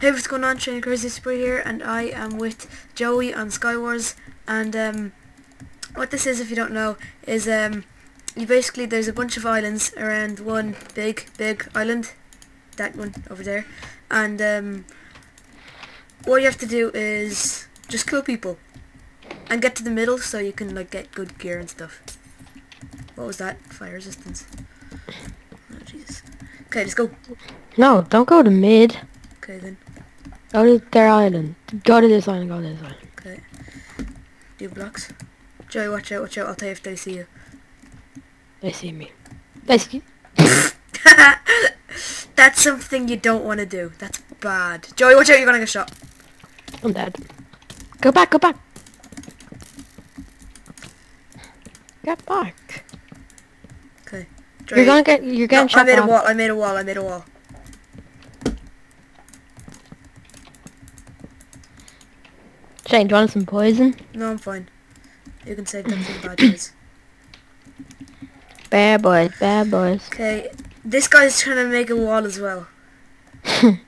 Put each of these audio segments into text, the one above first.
Hey, what's going on? Shane Crazy Super here, and I am with Joey on Skywars. And um, what this is, if you don't know, is um, you basically there's a bunch of islands around one big, big island, that one over there, and um, what you have to do is just kill people and get to the middle so you can like get good gear and stuff. What was that? Fire resistance. Oh Jesus. Okay, let's go. No, don't go to mid. Okay then. Go to their island. Go to this island, go to this island. Okay. Do blocks? Joey, watch out, watch out. I'll tell you if they see you. They see me. They see That's something you don't want to do. That's bad. Joey, watch out. You're gonna get shot. I'm dead. Go back, go back. Get back. Okay. Joey. You're gonna get, you're No, getting I shot made a wall. I made a wall. I made a wall. Shane, do you want some poison? No, I'm fine. You can save them for the bad guys. Bad boys, bad boys. Okay. This guy's trying to make a wall as well. oh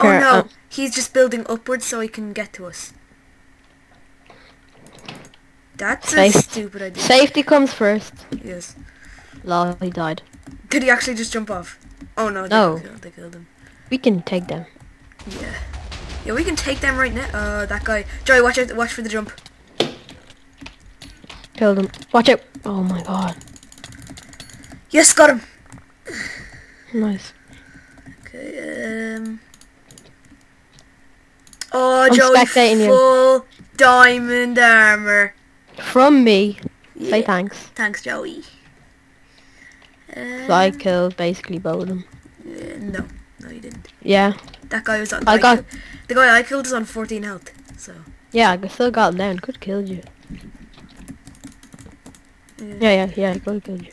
no, uh, he's just building upwards so he can get to us. That's a stupid idea. Safety comes first. Yes. Lol, he died. Did he actually just jump off? Oh no, No. Killed, they killed him. We can take them. Yeah. Yeah, we can take them right now. Uh, that guy. Joey, watch out! Watch for the jump. Killed them. Watch out. Oh my god. Yes, got him. Nice. Okay. Um. Oh, I'm Joey, spectating you. full diamond armor. From me. Yeah. Say thanks. Thanks, Joey. Uh, So I killed basically both of them. uh, no, no, you didn't. Yeah. That guy was on. I got- the guy I killed is on 14 health. So. Yeah, I still got him down. Could killed you. Yeah. Yeah, yeah, yeah, could have killed you.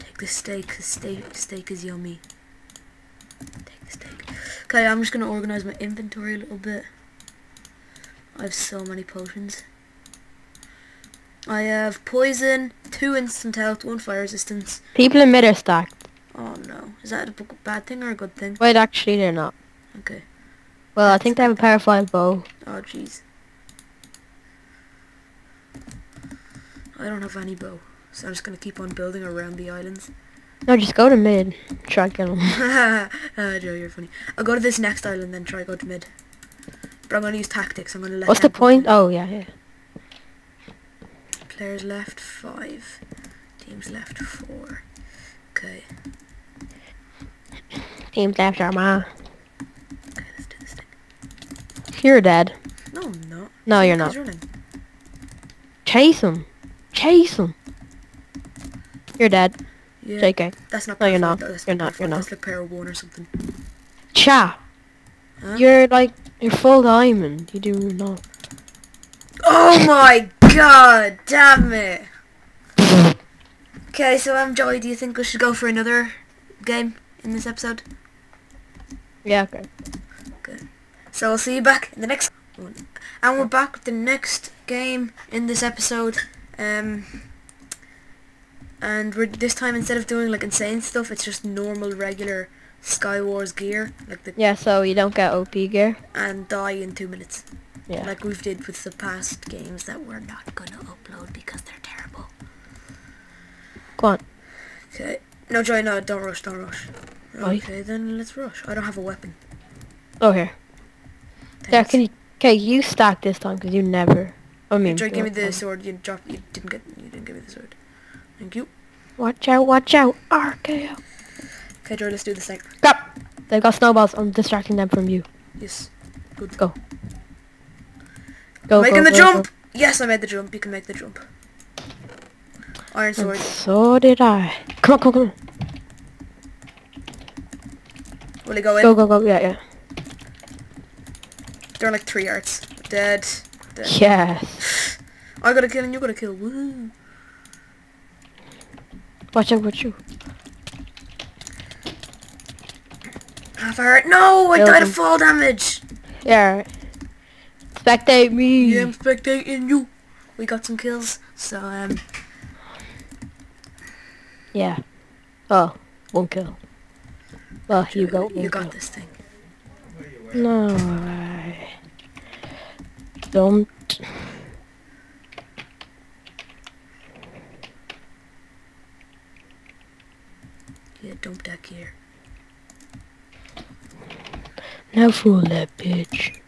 Take the steak. The steak, steak is yummy. Take the steak. Okay, I'm just gonna organize my inventory a little bit. I have so many potions. I have poison, two instant health, one fire resistance. People in mid are stacked. Oh no, is that a bad thing or a good thing? Wait, actually they're not. Okay. Well, I think they have a power 5 bow. Oh jeez. I don't have any bow, so I'm just gonna keep on building around the islands. No, just go to mid. Try to kill them. uh, Joe, you're funny. I'll go to this next island, then try go to mid. But I'm gonna use tactics. I'm gonna let. What's the point? Oh, yeah, yeah. Players left five. Teams left four. Okay. Teams left our ma. Okay, let's do this thing. You're dead. No, I'm not. No, you're not. Chase him. Chase him. You're dead. Yeah. JK. That's not. No, you're not. That's You're not, you're not. That's like pair one or something. Cha. Huh? You're like, you're full diamond. You do not. Oh my god! Damn it. Okay, so um, Joey, do you think we should go for another game in this episode? Yeah, okay. Good. So I'll see you back in the next one. And we're back with the next game in this episode. Um, and we're this time instead of doing like insane stuff, it's just normal regular Skywars gear, like the Yeah, so you don't get OP gear. and die in two minutes, Yeah. like we've did with the past games that we're not gonna upload because they're terrible. Go on. Okay, no Joy, no, don't rush, don't rush. Why? Okay, then let's rush. I don't have a weapon. Oh, here. Yeah, Thanks. can you... Okay, you stack this time, because you never... I mean... Joy, give me the um, sword. You dropped. You didn't get. You didn't give me the sword. Thank you. Watch out, watch out. RKO. Okay, Joy, let's do this thing. Crap! They've got snowballs. I'm distracting them from you. Yes. Good. Go. Go, Making go, the go, jump! go. Yes, I made the jump. You can make the jump. Iron And sword. so did I. Come on, come on, come on. Will he go in? Go, go, go. Yeah, yeah. They're like three yards. Dead. Dead. Yes. I gotta kill and you gotta kill. Woo. Watch out, watch out. Half heart. No, I died of fall damage. Yeah. right. Spectate me. Yeah, I'm spectating you. We got some kills. So, um, Yeah. Oh, one kill. Well, you got one You got kill. this thing. No, I don't. Yeah, dump that gear. Now fool that bitch.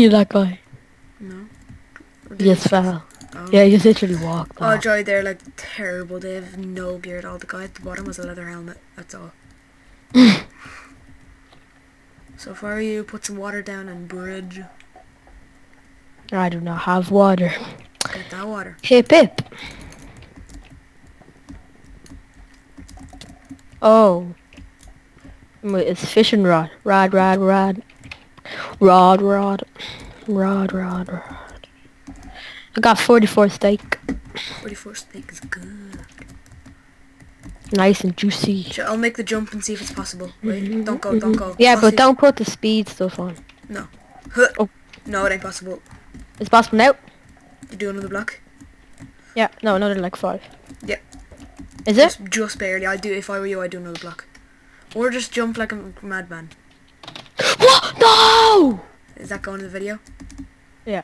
See that guy? No? He just fell. Oh. Yeah, he just literally walked Oh. Joy, they're like terrible. They have no gear at all. The guy at the bottom has a leather helmet. That's all. so far, you, put some water down and bridge. I do not have water. Get that water. Hip hip. Oh. Wait, it's fishing rod. Rod, rod, rod. Rod, rod. Rod, rod, rod. I got 44 steak. 44 steak is good. Nice and juicy. Sure, I'll make the jump and see if it's possible. Wait, mm-hmm. don't go, don't go. Yeah, I'll but don't put the speed stuff on. Huh. Oh. No, it ain't possible. It's possible now. You do another block? Yeah, no, another like five. Yeah. Is it? Just, just barely. I'd do if I were you. I'd do another block, or just jump like a madman. What? No! Is that going to the video? Yeah.